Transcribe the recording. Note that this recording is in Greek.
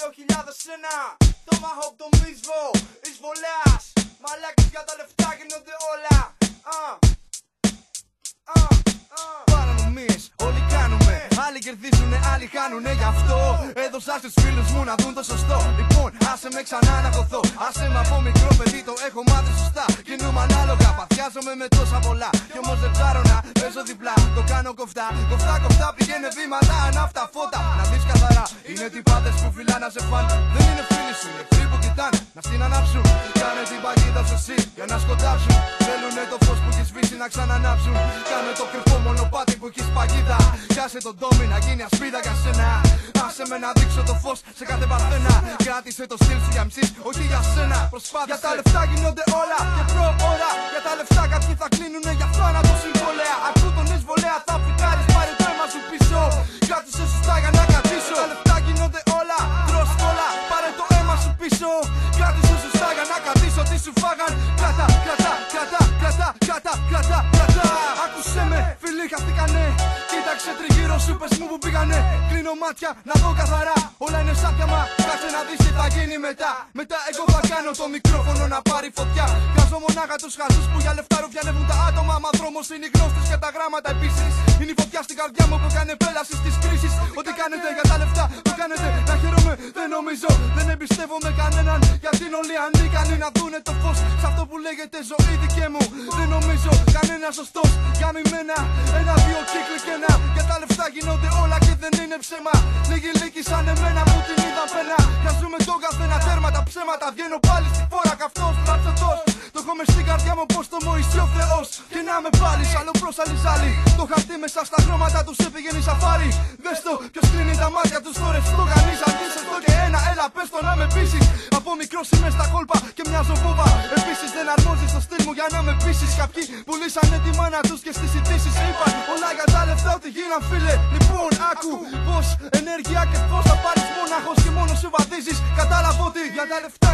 2001 Το μαχόπ το μίσβο Εισβολέας Μαλάκες για τα λεφτά γίνονται όλα uh. Uh. Uh. Παρανομίες όλοι κάνουμε Άλλοι κερδίζουνε, άλλοι χάνουνε γι' αυτό. Έδωσα στους φίλους μου να δουν το σωστό. Λοιπόν, άσε με ξανά να χωθώ Άσε με από μικρό παιδί το έχω μάθει σωστά. Κινούμαι ανάλογα, παθιάζομαι με τόσα πολλά. Κι όμως δεν ψάρω να παίζω διπλά. Το κάνω κοφτά, κοφτά κοφτά πηγαίνε βήματα ανάφτα φώτα. Να δεις καθαρά, είναι τυπάδες που φυλά να σε φάνε. Δεν είναι φίλοι σου, είναι φίλοι που κοιτάνε. Να στην ανάψουν, κάνε την παγίδα σου εσύ Για να σκοτάψουν, θέλουνε το φως που έχεις σβήσει να ξανανάψουν. Κάνε το κρυφό μονοπάτι που έχεις παγίδα. Κάσε τον τόμι να γίνει ασπίδα για σένα. Άσε με να δείξω το φως σε κάθε παρθένα. Κράτησε το στυλ σου για μισής, όχι για σένα. Προσπάθησε. Για τα λεφτά γίνονται όλα και προώρα Για τα λεφτά κάποιοι θα κλείνουνε για θάνατο Κλείνω μάτια, να δω καθαρά. Όλα είναι σαν πιάμα, κάτσε να δεις τι θα γίνει μετά. Μετά εγώ θα κάνω το μικρόφωνο να πάρει φωτιά. Βγάζω μονάχα τους χαζούς που για λεφτά ρουφιανεύουν τα άτομα. Μα δρόμος είναι οι γνώστες και τα γράμματα επίσης. Είναι η φωτιά στην καρδιά μου που κάνει πέλαση στις κρίσεις. Ό,τι κάνετε για τα λεφτά που κάνετε. Να χαίρομαι Δεν νομίζω, δεν εμπιστεύομαι κανέναν Γιατί είναι όλοι ανίκανοι να δούνε το φως Σε αυτό που λέγεται ζωή δικαί μου. Δεν νομίζω κανένα σωστός για μένα. Ένα, δύο κύκλοι και ένα. Για τα λεφτά γίνονται όλα και δεν είναι ψέμα. Λίγοι λύκοι σαν εμένα που την είδα πένα. Χαζούμε τον καθένα τέρμα τα ψέματα Βγαίνω πάλι στη φόρα. Καυτός, ραψωτός Το έχω μες στην καρδιά μου πως το Μωυσή ο Θεός. Και να με πάλι άλλο προς άλλη ζάλη Το χαρτί μέσα στα χρώματα τους έπηγαινε σαφάρι. Δες το ποιος κλείνει τα μάτια τους το ρευστό Κανείς αντίσε το και ένα έλα πες το να με πείσεις Από μικρός είμαι στα κόλπα και μια ζωβόβα Επίσης δεν αρμόζει στο στυλ μου για να με πείσεις. Κάποιοι πουλήσανε τη μάνα τους και στις ειδήσεις είπαν Όλα για τα λεφτά ότι γίναν φίλε Λοιπόν άκου πως ενέργεια και φως θα πάρεις μόναχος και μόνος σου βαδίζεις. Κατάλαβα ότι για τα λεφτά